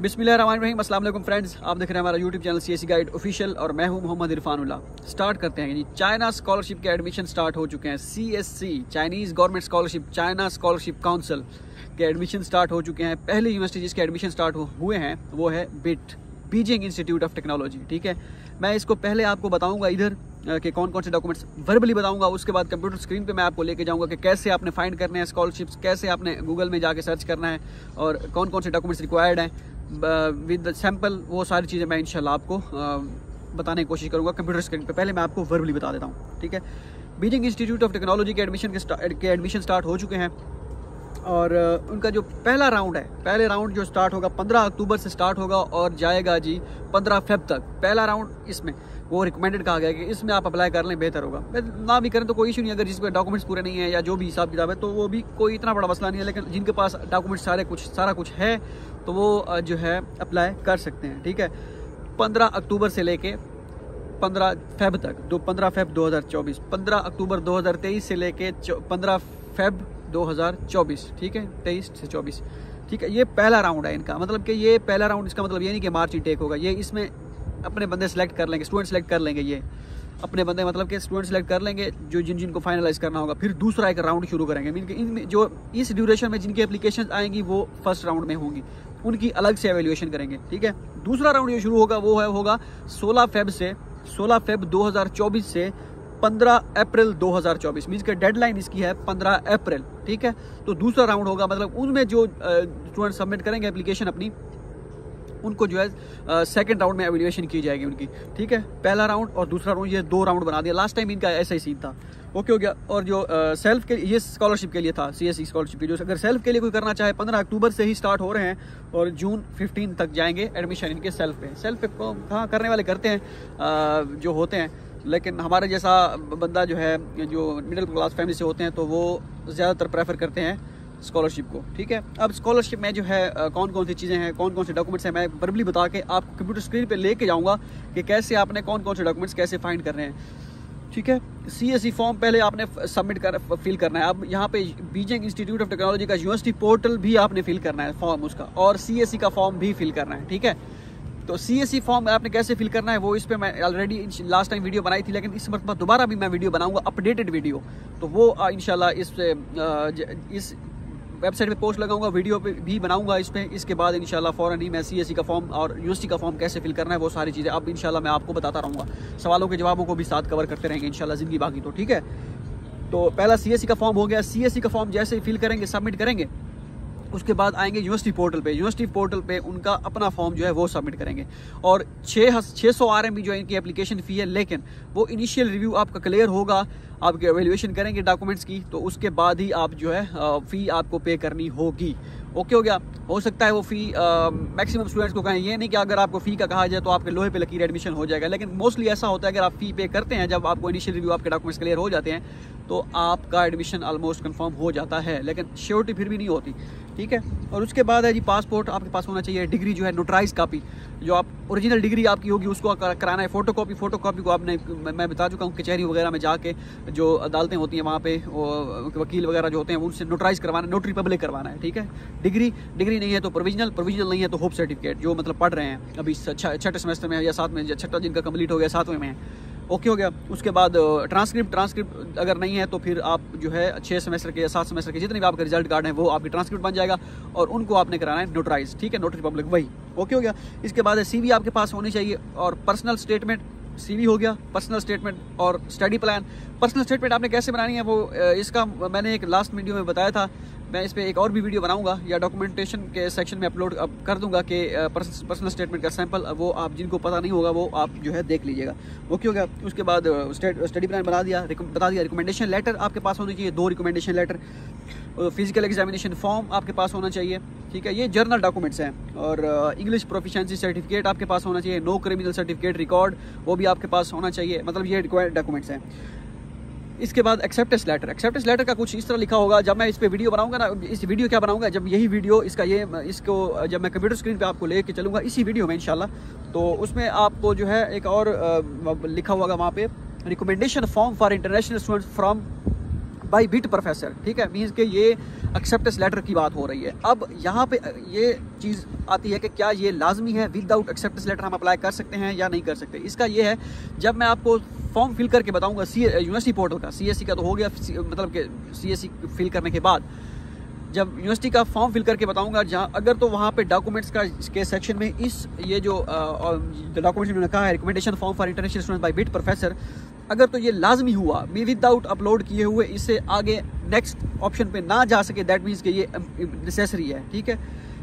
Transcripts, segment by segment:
अस्सलाम वालेकुम फ्रेंड्स, आप देख रहे हैं हमारा YouTube channel C guide official और मैं हूँ मोहम्मद इरफानुल्ला स्टार्ट करते हैं जी चाइना स्कॉलरशिप के एडमिशन स्टार्ट हो चुके हैं। CSC Chinese government scholarship China scholarship council के एडमिशन स्टार्ट हो चुके हैं। पहली यूनिवर्सिटी जिसके एडमिशन स्टार्ट हुए हैं, वो है BIT Beijing institute of technology ठीक है? मैं इसको पहले आपको बताऊँगा इधर कि कौन कौन से डॉक्यूमेंट्स वर्बली बताऊँगा। उसके बाद कंप्यूटर स्क्रीन पे मैं आपको लेके जाऊँगा कि कैसे आपने फाइंड करने हैं स्कॉलरशिप्स कैसे आपने गूगल में जाके सर्च करना है और कौन कौन से डॉक्यूमेंट्स रिक्वायर्ड हैं। विद सैंपल वो सारी चीज़ें मैं इनशाला आपको बताने की कोशिश करूँगा कंप्यूटर स्क्रीन पे। पहले मैं आपको वर्बली बता देता हूँ, ठीक है? बीजिंग इंस्टीट्यूट ऑफ़ टेक्नोलॉजी के एडमिशन के एडमिशन स्टार्ट हो चुके हैं। और उनका जो पहला राउंड है, पहले राउंड जो स्टार्ट होगा, पंद्रह अक्टूबर से स्टार्ट होगा और जाएगा जी पंद्रह फेब तक। पहला राउंड इसमें, वो रिकमेंडेड कहा गया कि इसमें आप अप्लाई कर लें, बेहतर होगा। ना भी करें तो कोई इशू नहीं, अगर जिसमें डॉक्यूमेंट्स पूरे नहीं है या जो भी हिसाब किताब है तो वो भी कोई इतना बड़ा मसला नहीं है, लेकिन जिनके पास डॉक्यूमेंट्स सारे कुछ, सारा कुछ है तो वो जो है अप्लाई कर सकते हैं, ठीक है? पंद्रह अक्टूबर से लेके पंद्रह फेब तक, दो, पंद्रह फेब 2024 पंद्रह अक्टूबर 2023 से लेके पंद्रह फेब 2024 ठीक है? तेईस से चौबीस। ठीक है, ये पहला राउंड है इनका। मतलब कि ये पहला राउंड इसका मतलब ये नहीं कि मार्च इंटेक होगा। ये इसमें अपने बंदे सेलेक्ट कर लेंगे स्टूडेंट सेलेक्ट कर लेंगे ये। अपने बंदे मतलब कि स्टूडेंट सेलेक्ट कर लेंगे जो जिन जिनको फाइनलाइज करना होगा। फिर दूसरा एक राउंड शुरू करेंगे। मीन इनमें जो इस ड्यूरेशन में जिनकी एप्लीकेशन आएँगी, वो फ़र्स्ट राउंड में होंगी। उनकी अलग से एवेल्यूएशन करेंगे, ठीक है? दूसरा राउंड जो शुरू होगा, वो है होगा 16 फेब से 16 फेब 2024 से 15 अप्रैल 2024 मीन्स के डेडलाइन इसकी है 15 अप्रैल, ठीक है? तो दूसरा राउंड होगा मतलब उनमें जो स्टूडेंट सबमिट करेंगे एप्लीकेशन अपनी, उनको जो है सेकंड राउंड में एवेल्यूएशन की जाएगी उनकी, ठीक है? पहला राउंड और दूसरा राउंड ये दो राउंड बना दिया लास्ट टाइम इनका ऐसा ही सीन था। ओके हो गया। और जो सेल्फ के, ये स्कॉलरशिप के लिए था सी एस स्कॉलरशिप के जो अगर सेल्फ के लिए कोई करना चाहे, पंद्रह अक्टूबर से ही स्टार्ट हो रहे हैं और जून फिफ्टीन तक जाएँगे एडमिशन इनके सेल्फ पे। सेल्फ पे कहाँ करने वाले करते हैं? जो होते हैं लेकिन हमारे जैसा बंदा जो है, जो मिडिल क्लास फैमिली से होते हैं तो वो ज़्यादातर प्रेफर करते हैं स्कॉलरशिप को, ठीक है? अब स्कॉलरशिप में जो है कौन कौन सी चीज़ें हैं कौन कौन से डॉक्यूमेंट्स हैं, मैं बर्बली बता के आप कंप्यूटर स्क्रीन पे लेके जाऊँगा कि कैसे आपने कौन कौन से डॉक्यूमेंट्स कैसे फाइंड कर रहे हैं, ठीक है? सी एस सी फॉर्म पहले आपने सबमिट कर फिल करना है। अब यहाँ पे बीजिंग इंस्टीट्यूट ऑफ़ टेक्नोलॉजी का यूनिवर्सिटी पोर्टल भी आपने फिल करना है फॉर्म उसका, और सी एस सी का फॉर्म भी फिल करना है, ठीक है? तो सी एस फॉर्म आपने कैसे फिल करना है, वो इस पर मैं ऑलरेडी लास्ट टाइम वीडियो बनाई थी, लेकिन इस मरतबा दोबारा भी मैं वीडियो बनाऊँगा अपडेटेड वीडियो तो वो इनशाला इस इस वेबसाइट पे पोस्ट लगाऊँगा वीडियो पे भी बनाऊँगा इस पर इसके बाद इंशाल्लाह फ़ौरन ही मैं सीएससी का फॉर्म और यूनिवर्सिटी का फॉर्म कैसे फिल करना है, वो सारी चीज़ें अब इंशाल्लाह मैं आपको बताता रहूँगा। सवालों के जवाबों को भी साथ कवर करते रहेंगे इंशाल्लाह, ज़िंदगी बाकी तो ठीक है? तो पहला सीएससी का फॉर्म हो गया। सी का फॉर्म जैसे ही फिल करेंगे सबमिट करेंगे। उसके बाद आएँगे यूनिवर्सिटी पोर्टल पे। यूनिवर्सिटी पोर्टल पे उनका अपना फॉर्म जो है वो सबमिट करेंगे। और छः छः सौ आर एम जो इनकी एप्लीकेशन फ़ी है, लेकिन वो इनिशियल रिव्यू आपका क्लियर होगा, आपकी एवेल्यूएशन करेंगे डॉक्यूमेंट्स की तो उसके बाद ही आप जो है फ़ी आपको पे करनी होगी। ओके हो गया? हो सकता है वो फ़ी मैक्सिमम स्टूडेंट्स को कहें, ये नहीं कि अगर आपको फ़ी का कहा जाए तो आपके लोहे पे लकीर एडमिशन हो जाएगा, लेकिन मोस्टली ऐसा होता है, अगर आप फ़ी पे करते हैं, जब आपको इनिशियल रिव्यू आपके डॉक्यूमेंट्स क्लियर हो जाते हैं तो आपका एडमिशन ऑलमोस्ट कन्फर्म हो जाता है, लेकिन श्योरिटी फिर भी नहीं होती। ठीक है? और उसके बाद है जी पासपोर्ट आपके पास होना चाहिए डिग्री जो है नोटराइज कापी जो आप ओरिजिनल डिग्री आपकी होगी, उसको कराना है फ़ोटो कॉपी फ़ोटो कॉपी को आपने, मैं बता चुका हूँ, कचहरी वगैरह में जाके जो अदालतें होती हैं वहाँ पे वकील वगैरह जो होते हैं उनसे नोटराइज करवाना है नोटरी पब्लिक करवाना है, ठीक है? डिग्री डिग्री नहीं है तो प्रोविजनल प्रोविजनल नहीं है तो होप सर्टिफिकेट जो मतलब पढ़ रहे हैं, अभी छठे सेमेस्टर में या साथ में छठा जिनका कंप्लीट हो गया, सातवें में ओके, हो गया। उसके बाद ट्रांसक्रिप्ट ट्रांसक्रिप्ट अगर नहीं है तो फिर आप जो है छः सेमेस्टर के सात सेमेस्टर के जितने भी आपके रिज़ल्ट कार्ड हैं, वो आपकी ट्रांसक्रिप्ट बन जाएगा और उनको आपने कराना है नोटराइज ठीक है? नोटरी पब्लिक वही। ओके, हो गया। इसके बाद सी वी आपके पास होनी चाहिए और पर्सनल स्टेटमेंट सीवी हो गया पर्सनल स्टेटमेंट और स्टडी प्लान पर्सनल स्टेटमेंट आपने कैसे बनानी है वो इसका मैंने एक लास्ट वीडियो में बताया था। मैं इस पर एक और भी वीडियो बनाऊँगा या डॉक्यूमेंटेशन के सेक्शन में अपलोड कर दूँगा कि पर्सनल स्टेटमेंट का सैंपल वो आप जिनको पता नहीं होगा, वो आप जो है देख लीजिएगा। ओके हो गया? उसके बाद स्टडी प्लान बना दिया बता दिया रिकमेंडेशन लेटर आपके पास होनी चाहिए, दो recommendation letter physical examination form आपके पास होना चाहिए, ठीक है? ये जर्नल डॉक्यूमेंट्स हैं, और इंग्लिश प्रोफिशेंसी सर्टिफिकेट आपके पास होना चाहिए नो क्रिमिनल सर्टिफिकेट रिकॉर्ड वो भी आपके पास होना चाहिए मतलब ये रिक्वायर्ड डॉक्यूमेंट्स हैं। इसके बाद एक्सेप्टेंस लेटर एक्सेप्टेंस लेटर का कुछ इस तरह लिखा होगा, जब मैं इस पर वीडियो बनाऊँगा ना, इस वीडियो क्या बनाऊँगा? जब यही वीडियो इसका ये, इसको, जब मैं कंप्यूटर स्क्रीन पे आपको लेके चलूँगा, इसी वीडियो में इंशाल्लाह। तो उसमें आपको जो है एक और लिखा होगा वहाँ पे recommendation form for international students from by BIT professor ठीक है? मीन्स के ये एक्सेप्टेंस लेटर की बात हो रही है। अब यहाँ पे ये चीज़ आती है कि क्या ये लाजमी है? विदाउट एक्सेप्टेंस लेटर हम अप्लाई कर सकते हैं या नहीं कर सकते? इसका ये है, जब मैं आपको फॉर्म फिल करके बताऊँगा सी यूनिवर्सिटी पोर्टल का सीएससी का तो हो गया मतलब कि सी एस फिल करने के बाद। जब यूनिवर्सिटी का फॉर्म फिल करके बताऊँगा, जहाँ, अगर तो वहाँ पे डॉक्यूमेंट्स का, के सेक्शन में इस, ये जो डॉक्यूमेंट्स उन्होंने कहा है recommendation form for international student by BIT professor अगर तो ये लाजमी हुआ, मी विदाउट अपलोड किए हुए इससे आगे नेक्स्ट ऑप्शन पे ना जा सके दैट मीन्स कि ये नेसेसरी है, ठीक है?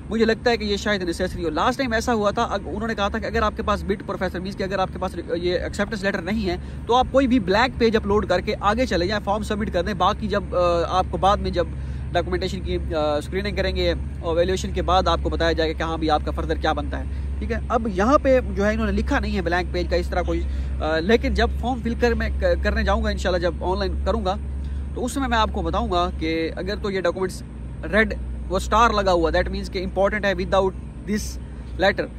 मुझे लगता है कि ये शायद नेसेसरी हो। लास्ट टाइम ऐसा हुआ था उन्होंने कहा था कि अगर आपके पास बिट प्रोफेसर मीन्स कि अगर आपके पास ये एक्सेप्टेंस लेटर नहीं है तो आप कोई भी ब्लैक पेज अपलोड करके आगे चले जाएँ फॉर्म सबमिट कर दें। बाकी जब आपको बाद में जब डॉक्यूमेंटेशन की स्क्रीनिंग करेंगे और वैल्यूएशन के बाद आपको बताया जाएगा कि हाँ भाई आपका फर्दर क्या बनता है। ठीक है? अब यहाँ पे जो है इन्होंने लिखा नहीं है ब्लैंक पेज का इस तरह कोई आ, लेकिन जब फॉर्म फिल कर मैं करने जाऊँगा इंशाल्लाह जब ऑनलाइन करूँगा तो उस समय मैं आपको बताऊँगा कि अगर तो ये डॉक्यूमेंट्स रेड वो स्टार लगा हुआ दैट मीन्स कि इंपॉर्टेंट है without this letter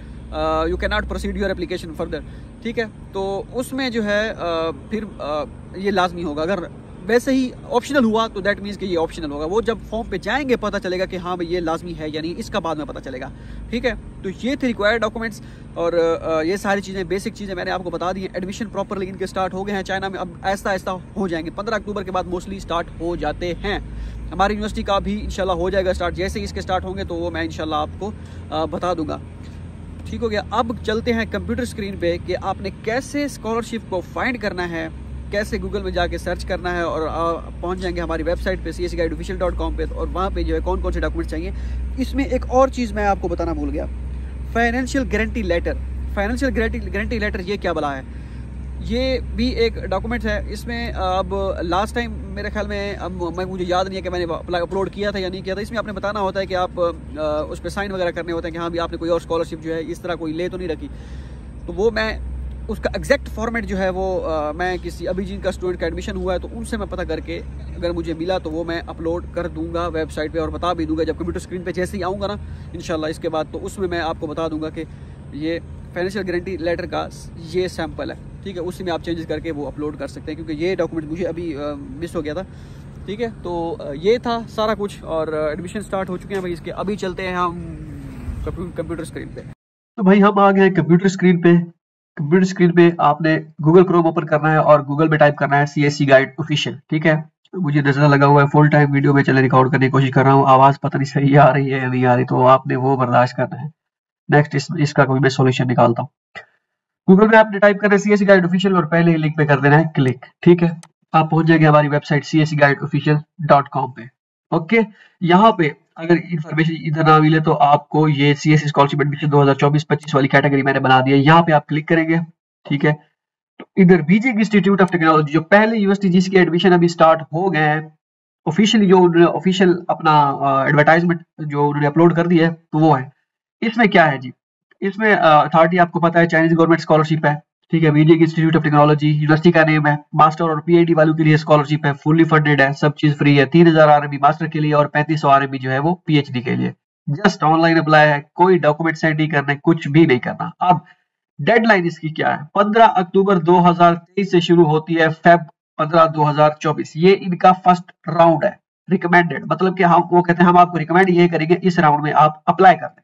you can not proceed your application further ठीक है? तो उसमें जो है uh, फिर uh, ये लाजमी होगा। अगर वैसे ही ऑप्शनल हुआ तो दैट मीन्स कि ये ऑप्शनल होगा। वो जब फॉर्म पे जाएँगे पता चलेगा कि हाँ भाई ये लाजमी है या नहीं इसका बाद में पता चलेगा। ठीक है? तो ये थे रिक्वायर्ड डॉक्यूमेंट्स और ये सारी चीज़ें बेसिक चीज़ें मैंने आपको बता दी हैं। एडमिशन प्रॉपरली इनके स्टार्ट हो गए हैं। चाइना में अब ऐसा ऐसा हो जाएँगे। पंद्रह अक्टूबर के बाद मोस्टली स्टार्ट हो जाते हैं। हमारी यूनिवर्सिटी का भी इनशाला हो जाएगा स्टार्ट जैसे ही इसके स्टार्ट होंगे तो वो मैं इनशाला आपको बता दूँगा। ठीक हो गया? अब चलते हैं कंप्यूटर स्क्रीन पे कि आपने कैसे स्कॉलरशिप को फाइंड करना है, कैसे गूगल में जाके सर्च करना है और पहुँच जाएँगे हमारी वेबसाइट पे C S guide official dot com पर और वहाँ पे जो है कौन कौन से डॉक्यूमेंट चाहिए, इसमें एक और चीज़ मैं आपको बताना भूल गया। Financial guarantee letter financial guarantee guarantee letter ये क्या बला है? ये भी एक डॉक्यूमेंट है। इसमें अब लास्ट टाइम मेरे ख्याल में अब मैं मुझे याद नहीं है कि मैंने अपलोड किया था या नहीं किया था। इसमें आपने बताना होता है कि आप उस पर साइन वगैरह करने होते हैं कि हाँ भी आपने कोई और स्कॉलरशिप जो है इस तरह कोई ले तो नहीं रखी। तो वो मैं उसका एग्जैक्ट फॉर्मेट जो है वो आ, मैं किसी अभी जिनका स्टूडेंट का एडमिशन हुआ है तो उनसे मैं पता करके अगर मुझे मिला तो वो मैं अपलोड कर दूँगा वेबसाइट पे और बता भी दूँगा। जब कंप्यूटर स्क्रीन पे जैसे ही आऊँगा ना इन इसके बाद तो उसमें मैं आपको बता दूँगा कि ये फाइनेंशियल गारंटी लेटर का ये सैंपल है। ठीक है, उसी में आप चेंजेस करके वो अपलोड कर सकते हैं, क्योंकि ये डॉक्यूमेंट मुझे अभी मिस हो गया था। ठीक है तो ये था सारा कुछ और एडमिशन स्टार्ट हो चुके हैं भाई इसके। अभी चलते हैं हम कंप्यूटर स्क्रीन पे। तो भाई हम आ गए कंप्यूटर स्क्रीन पे। कंप्यूटर स्क्रीन पे आपने गूगल क्रोम ओपन करना है और गूगल पे टाइप करना है C S C guide official ठीक है मुझे नज़र लगा हुआ है फुल टाइम वीडियो में चले रिकॉर्ड करने की कोशिश कर रहा हूँ। आवाज़ पता नहीं सही आ रही है नहीं आ रही तो आपने वो बर्दाश्त करना है। नेक्स्ट इस, इसका कोई मैं सोल्यूशन निकालता हूँ। गूगल में आपने टाइप करना है सी एस गाइड ऑफिशियल और पहले लिंक पे कर देना है क्लिक ठीक है? आप पहुँच जाएँगे हमारी website C S guide official dot com पे। ओके यहाँ पे अगर इन्फॉर्मेशन इधर ना मिले तो आपको ये सी एस स्कॉलरशिप एडमिशन 2024-25 वाली कैटेगरी मैंने बना दी है। यहाँ पे आप क्लिक करेंगे। ठीक है? तो इधर बीजिंग इंस्टीट्यूट ऑफ़ टेक्नोलॉजी जो पहले यूनिवर्सिटी जिसके एडमिशन अभी स्टार्ट हो गए हैं ऑफिशियली जो उन्होंने ऑफिशियल अपना एडवर्टाइजमेंट जो उन्होंने अपलोड कर दिया है तो वो है। इसमें क्या है जी? इसमें अथॉरिटी आपको पता है चाइनीज़ गवर्नमेंट स्कॉलरशिप है, ठीक है Beijing institute of technology university का नेम है मास्टर और पीएचडी वालों के लिए स्कॉलरशिप है फुल्ली फंडेड है, सब चीज़ फ्री है, तीन हज़ार मास्टर के लिए और पैंतीस सौ जो है वो पीएचडी के लिए। जस्ट ऑनलाइन अप्लाई है, कोई डॉक्यूमेंट सेंड नहीं करने, कुछ भी नहीं करना। अब डेडलाइन इसकी क्या है? 15 अक्टूबर 2023 से शुरू होती है फेब 15 2024 ये इनका फ़र्स्ट राउंड है रिकमेंडेड मतलब कि हम, वो कहते हैं, हम आपको रिकमेंड ये करेंगे, इस राउंड में आप अप्लाई कर लें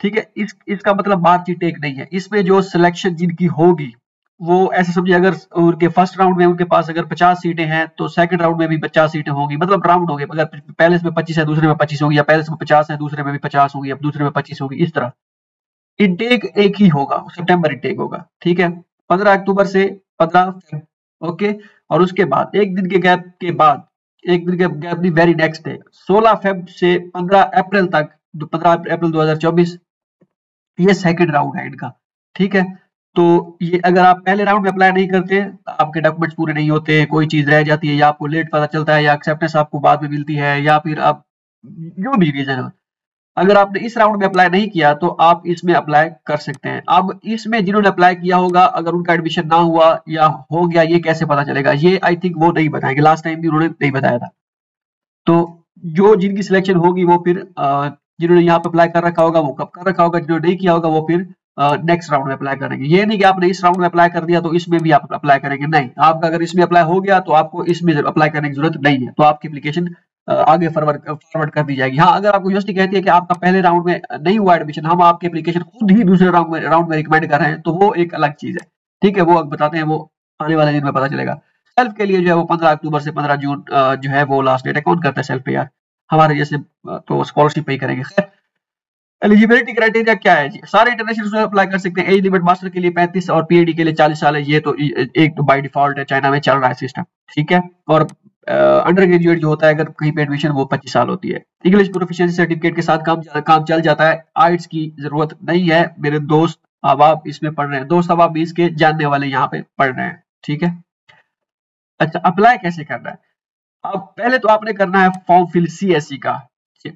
ठीक है? इस, इसका मतलब बातचीत टेक नहीं है। इसमें जो सिलेक्शन जिनकी होगी, वो ऐसे समझिए, अगर उनके फ़र्स्ट राउंड में उनके पास अगर 50 सीटें हैं तो सेकंड राउंड में भी 50 सीटें होंगी। मतलब राउंड होंगे अगर पहले में 25 है, दूसरे में 25 होगी, या पहले में 50 है, दूसरे में भी 50 होगी अब दूसरे में 25 होगी, इस तरह। इनटेक एक ही होगा सितंबर इनटेक होगा, ठीक है? पंद्रह अक्टूबर से पंद्रह ओके और उसके बाद, एक दिन के गैप के बाद, एक दिन के गैप वेरी नेक्स्ट डे सोलह फेब से पंद्रह अप्रैल तक पंद्रह अप्रैल 2024 ये सेकंड राउंड है इनका, ठीक है? तो ये अगर आप पहले राउंड में अप्लाई नहीं करते, आपके डॉक्यूमेंट्स पूरे नहीं होते, कोई चीज़ रह जाती है, या आपको लेट पता चलता है, या एक्सेप्टेंस आपको बाद में मिलती है, या फिर आप जो भी रीजन है। अगर आपने इस राउंड में अप्लाई नहीं किया तो आप इसमें अप्लाई कर सकते हैं। अब इसमें जिन्होंने अप्लाई किया होगा, अगर उनका एडमिशन ना हुआ, या हो गया, ये कैसे पता चलेगा? ये आई थिंक वो नहीं बताएँगे। लास्ट टाइम भी उन्होंने नहीं बताया था। तो जो जिनकी सिलेक्शन होगी, वो फिर जिन्होंने यहाँ पे अप्लाई कर रखा होगा, वो कब कर रखा होगा, जिन्होंने नहीं किया होगा, वो फिर नेक्स्ट राउंड में अप्लाई करेंगे। ये नहीं कि आपने इस राउंड में अप्लाई कर दिया तो इसमें भी आप अप्लाई करेंगे। नहीं, आपका अगर इसमें अप्लाई हो गया तो आपको इसमें अप्लाई करने की ज़रूरत नहीं है तो आपकी एप्लीकेशन आगे फॉरवर्ड फॉरवर्ड कर दी जाएगी। हाँ अगर आपको यूनिवर्सिटी कहती है कि आपका पहले राउंड में नहीं हुआ एडमिशन हम आपकी एप्लीकेशन खुद ही दूसरे राउंड में राउंड में रिकमेंड कर रहे हैं तो वो एक अलग चीज़ है। ठीक है, वो बताते हैं, वो आने वाले दिन में पता चलेगा। सेल्फ के लिए जो है वो पंद्रह अक्टूबर से पंद्रह जून जो है वो लास्ट डेट है। कौन करता है सेल्फ पे यार हमारे जैसे तो स्कॉलरशिप पे करेंगे। खैर एलिजिबिलिटी क्राइटेरिया क्या है जी? सारे इंटरनेशनल स्टूडेंट अप्लाई कर सकते हैं। एज लिमिट मास्टर के लिए 35 और पीएचडी के लिए 40 साल है। ये तो एक तो बाय डिफ़ॉल्ट है, चाइना में चल रहा है सिस्टम ठीक है? और अंडर ग्रेजुएट जो होता है, अगर कहीं पे एडमिशन वो 25 साल होती है। इंग्लिश प्रोफिशिएंसी सर्टिफिकेट के साथ काम काम चल जाता है। आइट्स की ज़रूरत नहीं है। मेरे दोस्त, अब आप इसमें पढ़ रहे हैं। दोस्त, अब आप इसके जानने वाले यहाँ पे पढ़ रहे हैं, ठीक है? अच्छा अप्लाई कैसे करना है? अब पहले तो आपने करना है फॉर्म फिल सी का।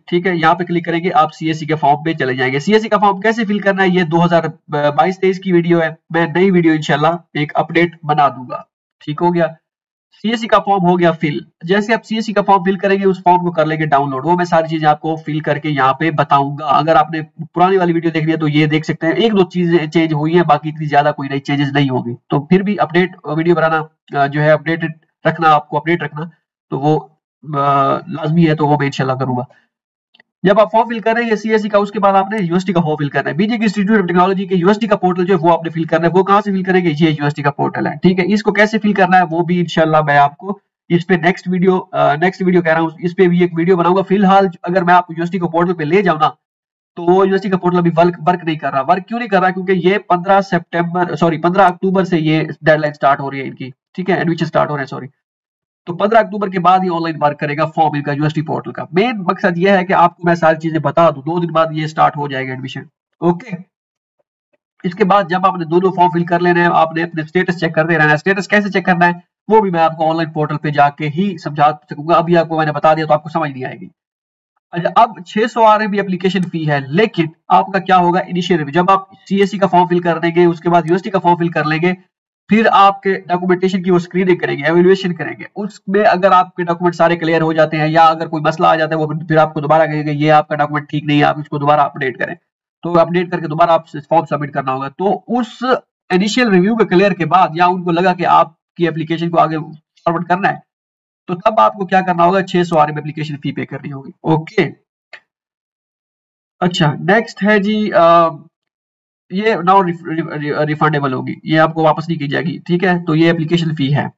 ठीक है, यहाँ पे क्लिक करेंगे, आप सीएससी के फॉर्म पे चले जाएँगे। सीएससी का फॉर्म कैसे फिल करना है? ये 2022-23 की वीडियो है। मैं नई वीडियो इंशाल्लाह एक अपडेट बना दूँगा। ठीक हो गया? सीएससी का फॉर्म हो गया फिल जैसे आप सीएससी का फॉर्म फिल करेंगे, उस फॉर्म को कर लेंगे डाउनलोड वो मैं सारी चीज़ें आपको फिल करके यहाँ पे बताऊँगा। अगर आपने पुरानी वाली वीडियो देख लिया तो ये देख सकते हैं। एक दो चीज़ें चेंज हुई है, बाकी इतनी ज़्यादा कोई नई चेंजेस नहीं होगी। तो फिर भी अपडेट वीडियो बनाना जो है अपडेटेड रखना, आपको अपडेट रखना। तो वो लाजमी है तो वो मैं इंशाल्लाह करूँगा। जब आप फॉर्म फिल कर रहे हैं सीएससी का, उसके बाद आपने यूनिवर्सिटी का फॉर्म फिल करना है। बीजे इंस्टीट्यूट ऑफ़ टेक्नोलॉजी के यूनिवर्सिटी का पोर्टल जो है, वो आपने फिल करना है। वो कहाँ से फिल करेंगे? ये यूनिवर्सिटी का पोर्टल है, ठीक है? इसको कैसे फिल करना है, वो भी इनशाला मैं आपको इस पे नेक्स्ट वीडियो नेक्स्ट वीडियो कह रहा हूँ। इस पे भी एक वीडियो बनाऊँगा। फ़िलहाल अगर मैं आपको यूनिवर्सिटी को पोर्टल पे ले जाऊँ ना तो वो यूनिवर्सिटी का पोर्टल अभी वर्क वर्क नहीं कर रहा। वर्क क्यों नहीं कर रहा? क्योंकि ये 15 सितंबर सॉरी 15 अक्टूबर से ये डेडलाइन स्टार्ट हो रही है इनकी, ठीक है? एडमिशन स्टार्ट हो रहे हैं सॉरी तो 15 अक्टूबर के बाद ही ऑनलाइन वर्क करेगा फॉर्म इनका यूनिवर्सिटी पोर्टल का। मेन मकसद ये है कि आपको मैं सारी चीज़ें बता दूँ, दो दिन बाद ये स्टार्ट हो जाएगा एडमिशन ओके इसके बाद जब आपने दोनों फॉर्म फिल कर लेने हैं, आपने अपने स्टेटस चेक करते रहना है। स्टेटस कैसे चेक करना है, वो भी मैं आपको ऑनलाइन पोर्टल पे जाके ही समझा सकूँगा। अभी आपको मैंने बता दिया तो आपको समझ नहीं आएगी। अच्छा अब 600 सौ आर एप्लीकेशन फ़ी है, लेकिन आपका क्या होगा इनिशियल जब आप सीएससी का फॉर्म फिल कर देंगे उसके बाद यूनिवर्सिटी का फॉर्म फिल कर लेंगे फिर आपके डॉक्यूमेंटेशन की वो स्क्रीनिंग करेंगे एवेल्युएशन करेंगे। उसमें अगर आपके डॉक्यूमेंट सारे क्लियर हो जाते हैं या अगर कोई मसला आ जाता है वो फिर आपको दोबारा कहेंगे ये आपका डॉक्यूमेंट ठीक नहीं है आप इसको दोबारा अपडेट करें। तो अपडेट करके दोबारा आप फॉर्म सबमिट करना होगा। तो उस इनिशियल रिव्यू के क्लियर के बाद या उनको लगा कि आपकी एप्लीकेशन को आगे फॉरवर्ड करना है तो तब आपको क्या करना होगा छह सौ आर एप्लीकेशन फ़ी पे करनी होगी। ओके अच्छा नेक्स्ट है जी आ, ये नाउ रिफंडेबल होगी। ये आपको वापस नहीं की जाएगी, ठीक है? तो ये एप्लीकेशन फ़ी है,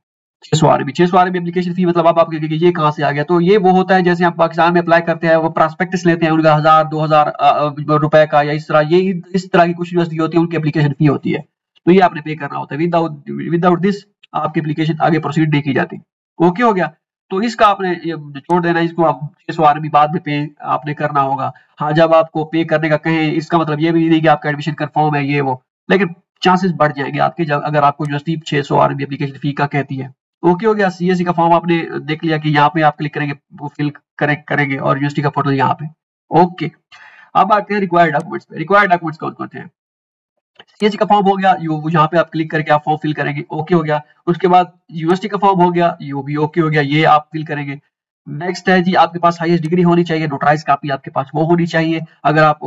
छह सौ आरबी छह सौ आरबी एप्लीकेशन फ़ी मतलब आप आपके ये कहाँ से आ गया? तो ये वो होता है, जैसे आप पाकिस्तान में अप्लाई करते हैं, वो प्रॉस्पेक्टस लेते हैं, उनका हज़ार, दो हज़ार रुपए का या इस तरह, ये इस तरह की कुछ यूनिवर्सिटी होती है, उनकी एप्लीकेशन फ़ी होती है। तो ये आपने पे करना होता है। विदाउट विदाउट दिस आपकी एप्लीकेशन आगे प्रोसीड नहीं की जाती। ओके हो गया? तो इसका आपने छोड़ देना इसको आप छह सौ आरबी बाद में पे आपने करना होगा। हाँ जब आपको पे करने का कहें, इसका मतलब ये भी नहीं कि आपका एडमिशन कन्फर्म है, ये वो। लेकिन चांसेस बढ़ जाएँगे आपके जब, अगर आपको यूनिवर्सिटी छह सौ आरबी एप्लीकेशन फ़ी का कहती है। ओके, हो गया। सीएससी का फॉर्म आपने देख लिया कि यहाँ पे आप क्लिक करेंगे फिल करेक्ट करेंगे और यूनिवर्सिटी का पोर्टल यहाँ पे। ओके। अब आते हैं रिक्वायर्ड डॉक्यूमेंट्स पे। रिक्वायर्ड डॉक्यूमेंट्स कौन कौन से हैं? सीएससी का फॉर्म हो गया यू यहाँ पे आप क्लिक करके आप फॉर्म फिल करेंगे ओके हो गया। उसके बाद यूनिवर्सिटी का फॉर्म हो गया ये भी ओके हो गया, ये आप फिल करेंगे। नेक्स्ट है जी, आपके पास हाईएस्ट डिग्री होनी चाहिए नोटराइज कापी आपके पास वो होनी चाहिए। अगर आप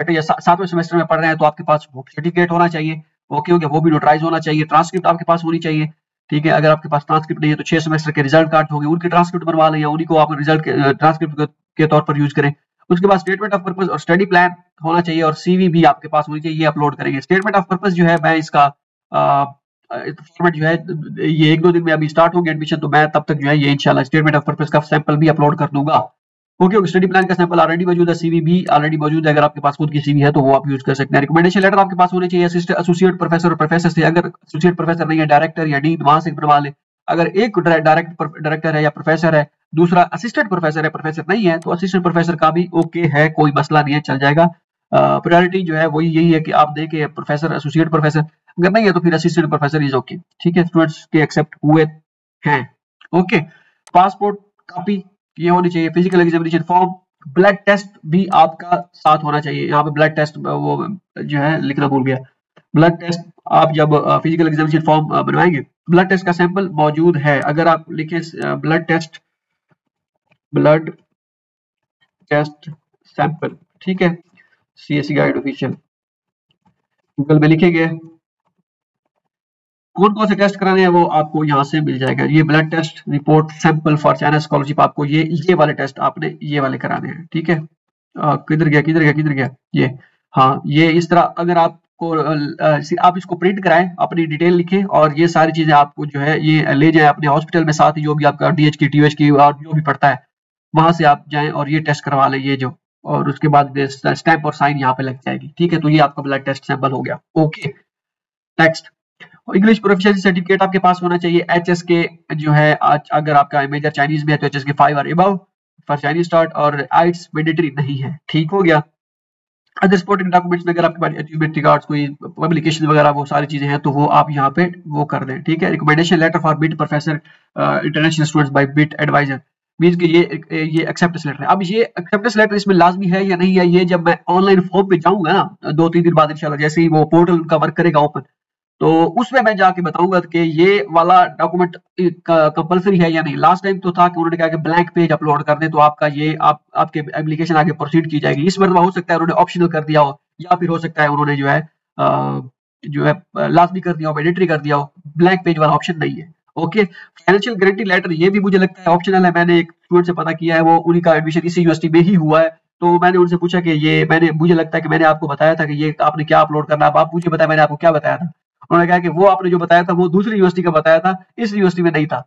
छठे या सातवें सेमेस्टर में पढ़ रहे हैं तो आपके पास सर्टिफिकेट होना चाहिए ओके हो गया, वो भी नोटराइज होना चाहिए ट्रांसक्रिप्ट आपके पास होनी चाहिए, ठीक है। अगर आपके पास ट्रांसक्रिप्ट नहीं है तो छह सेमेस्टर के रिज़ल्ट कार्ड होंगे, उनके ट्रांसक्रिप्ट बनवा लें या उन्हीं को आप रिज़ल्ट ट्रांसक्रिप्ट के तौर पर यूज़ करें। उसके बाद स्टेटमेंट ऑफ़ पर्पज और स्टडी प्लान होना चाहिए और सीवी भी आपके पास होनी चाहिए, ये अपलोड करेंगे। स्टेटमेंट ऑफ़ पर्पज जो है, मैं इसका फॉर्मेट जो है, ये एक दो दिन में अभी स्टार्ट होगी एडमिशन तो मैं तब तक जो है, ये इंशाल्लाह स्टेटमेंट ऑफ़ पर्पज का सैंपल भी अपलोड कर दूँगा। ओके ओके स्टडी प्लान का सैंपल ऑलरेडी मौजूद है सीवी भी ऑलरेडी मौजूद है। अगर आपके पास खुद की सीवी है तो वो आप यूज़ कर सकते हैं। रिकमेंडेशन लेटर आपके पास होने चाहिए असिस्टेंट एसोसिएट प्रोफेसर और प्रोफेसर से। अगर एसोसिएट प्रोफेसर नहीं है डायरेक्टर या डीन वहाँ से बनवा ले। अगर एक डायरेक्ट डायरेक्टर है या प्रोफेसर है दूसरा असिस्टेंट प्रोफेसर है प्रोफेसर नहीं है तो असिस्टेंट प्रोफेसर का भी ओके है, कोई मसला नहीं है, चल जाएगा। प्रायोरिटी जो है वही यही है कि आप देखे प्रोफेसर एसोसिएट प्रोफेसर अगर नहीं है तो फिर असिस्टेंट प्रोफेसर इज़ ओके ठीक है स्टूडेंट्स के एक्सेप्ट हुए हैं। ओके पासपोर्ट कॉपी ये होनी चाहिए physical examination form blood test भी आपका साथ होना चाहिए। यहाँ पे ब्लड टेस्ट वो जो है लिखना भूल गया। ब्लड टेस्ट आप जब फ़िज़िकल एग्जामिनेशन फॉर्म बनवाएँगे ब्लड टेस्ट का सैंपल मौजूद है। अगर आप लिखे blood test blood test sample ठीक है? सीएससी गाइड ऑफिशियल गूगल में लिखेंगे कौन कौन से टेस्ट कराने हैं वो आपको यहाँ से मिल जाएगा। ये blood test report sample for China scholarship आपको ये ये वाले टेस्ट आपने ये वाले कराने हैं, ठीक है? किधर गया किधर गया किधर गया? ये हाँ ये इस तरह अगर आपको आप इसको प्रिंट कराएँ, अपनी डिटेल लिखें और ये सारी चीज़ें आपको जो है, ये ले जाए अपने हॉस्पिटल में, साथ जो भी आपका डीएच की टीएच की और जो भी पड़ता है वहाँ से आप जाएँ और ये टेस्ट करवा लें, ये जो, और उसके बाद स्टैंप और साइन यहाँ पे लग जाएगी। ठीक है तो ये आपका ब्लड टेस्ट सैंपल हो गया। Okay next English proficiency certificate आपके पास होना चाहिए। एच एस के जो है, आज अगर आपका मेजर चाइनीज़ में है तो एच एस के फाइव और एबव फॉर चाइनीज़ स्टार्ट और आइट्स मैंडेटरी नहीं है। ठीक हो गया। अदर सपोर्टिंग डॉक्यूमेंट्स में अगर आपके पास अचीवमेंट रिकॉर्ड्स कोई पब्लिकेशन वगैरह, वो सारी चीज़ें हैं तो वो आप यहाँ पे वो कर दें ठीक है recommendation letter for BIT professor international students by BIT advisor mean कि ये ये एक्सेप्टेंस लेटर है। अब ये एक्सेप्टेंस लेटर इसमें लाजमी है या नहीं है? ये जब मैं ऑनलाइन फॉर्म पे जाऊँगा ना, दो तीन दिन बाद इंशाल्लाह, जैसे ही वो पोर्टल उनका वर्क करेगा ओपन तो उसमें मैं जाके बताऊँगा कि ये वाला डॉक्यूमेंट कंपलसरी है या नहीं। लास्ट टाइम तो था कि उन्होंने कहा कि ब्लैंक पेज अपलोड कर दें तो आपका ये, आप, आपके एप्लीकेशन आगे प्रोसीड की जाएगी। इस मरतबा हो सकता है उन्होंने ऑप्शनल कर दिया हो, या फिर हो सकता है उन्होंने जो है जो है, लाजमी कर दिया हो मैंडेटरी कर दिया हो। ब्लैंक पेज वाला ऑप्शन नहीं है। ओके फाइनेंशियल गारंटी लेटर ये भी मुझे लगता है ऑप्शनल है। मैंने एक स्टूडेंट से पता किया है, वो उन्हीं का एडमिशन इसी यूनिवर्सिटी में ही हुआ है। तो मैंने उनसे पूछा कि ये मैंने, मुझे लगता है कि मैंने आपको बताया था कि ये आपने क्या अपलोड करना, आप मुझे बताया मैंने आपको क्या बताया था? उन्होंने कहा कि वो आपने जो बताया था, वो दूसरी यूनिवर्सिटी का बताया था, इस यूनिवर्सिटी में नहीं था।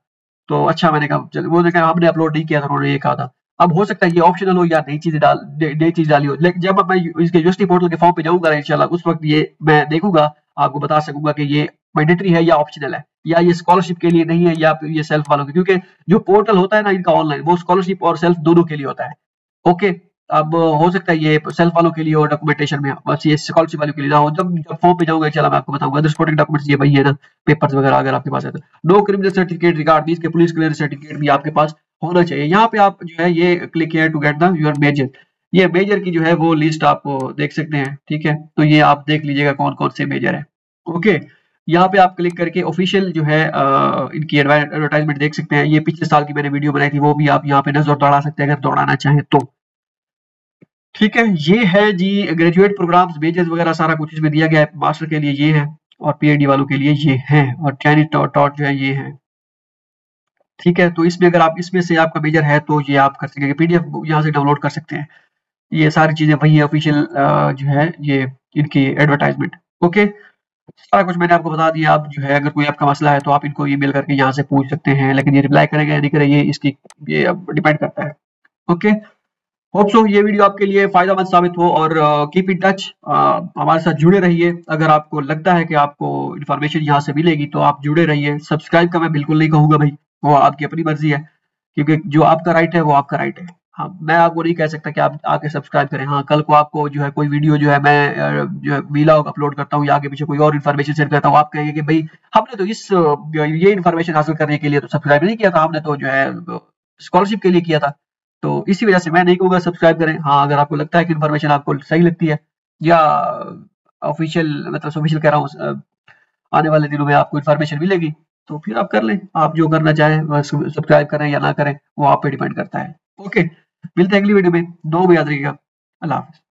तो अच्छा मैंने कहा, चल, वो कहा, आपने अपलोड नहीं किया था, उन्होंने ये कहा था। अब हो सकता है ये ऑप्शनल हो या नई चीज़ डाल, नई चीज़ डाली हो। लेकिन जब मैं इसके यूनिवर्सिटी पोर्टल के फॉर्म पे जाऊँगा इंशाल्लाह, उस वक्त ये मैं देखूँगा आपको बता सकूँगा कि ये मैंडेटरी है या ऑप्शनल है, या ये स्कॉलरशिप के लिए नहीं है या ये सेल्फ वालों के, क्योंकि जो पोर्टल होता है ना इनका ऑनलाइन वो स्कॉलरशिप और सेल्फ दोनों के लिए होता है। ओके अब हो सकता है ये सेल्फ वालों के लिए और डॉक्यूमेंटेशन में, बस ये स्कॉलरशिप वालों के लिए ना हो, जब जब फॉर्म पे जाऊँगा चला मैं आपको बताऊँगा अदर सपोर्टिंग डॉक्यूमेंट्स ये वही है ना पेपर्स वगैरह अगर आपके पास है तो। नो क्रिमिनल सर्टिफिकेट रिगार्ड बीस के पुलिस क्लियर सर्टिफिकेट भी आपके पास होना चाहिए। यहाँ पे आप जो है ये क्लिक किया to get the your major ये मेजर की जो है वो लिस्ट आप देख सकते हैं ठीक है? तो ये आप देख लीजिएगा कौन कौन से मेजर है। ओके यहाँ पे आप क्लिक करके ऑफिशियल जो है आ, इनकी एडवर्टाइजमेंट देख सकते हैं। ये पिछले साल की मैंने वीडियो बनाई थी वो भी आप यहाँ पे नज़र दौड़ा सकते हैं अगर दौड़ाना चाहें तो। ठीक है? ये है जी ग्रेजुएट प्रोग्राम्स बेजेस वगैरह सारा कुछ इसमें दिया गया है मास्टर के लिए ये है और पीएचडी वालों के लिए ये है और चाइनीज़ टॉट जो है ये है। ठीक है? तो इसमें अगर आप इसमें से आपका मेजर है तो ये आप कर सकेंगे पीडीएफ यहाँ से डाउनलोड कर सकते हैं। ये सारी चीज़ें वही ऑफिशियल जो है, ये इनकी एडवर्टाइजमेंट ओके सारा कुछ मैंने आपको बता दिया। आप जो है, अगर कोई आपका मसला है तो आप इनको ईमेल करके यहाँ से पूछ सकते हैं, लेकिन ये रिप्लाई करेंगे, या नहीं करेंगे इसकी, ये डिपेंड करता है। ओके होप सो ये वीडियो आपके लिए फायदामंद साबित हो और कीप इन टच हमारे साथ जुड़े रहिए। अगर आपको लगता है कि आपको इन्फॉर्मेशन यहाँ से मिलेगी तो आप जुड़े रहिए। सब्सक्राइब का मैं बिल्कुल नहीं कहूँगा भाई। वो आपकी अपनी मर्ज़ी है, क्योंकि जो आपका राइट है, वो आपका राइट है। हाँ मैं आपको नहीं कह सकता कि आप आके सब्सक्राइब करें। हाँ कल को आपको जो है कोई वीडियो जो है मैं जो है वीला अपलोड करता हूँ, या आगे पीछे कोई और इन्फॉर्मेशन शेयर करता हूँ, आप कहेंगे कि भाई, हमने तो इस ये इन्फॉर्मेशन हासिल करने के लिए तो सब्सक्राइब नहीं किया था, हमने तो जो है स्कॉलरशिप के लिए किया था। तो इसी वजह से मैं नहीं कहूँगा सब्सक्राइब करें। हाँ अगर आपको लगता है कि इन्फॉर्मेशन आपको सही लगती है, या ऑफिशियल मतलब ऑफिशियल कह रहा हूँ आने वाले दिनों में आपको इन्फॉर्मेशन मिलेगी तो फिर आप कर लें। आप जो करना चाहें सब्सक्राइब करें या ना करें, वो आप पे डिपेंड करता है। ओके मिलते हैं अगली वीडियो में। दो याद रखिएगा। अल्लाह हाफिज।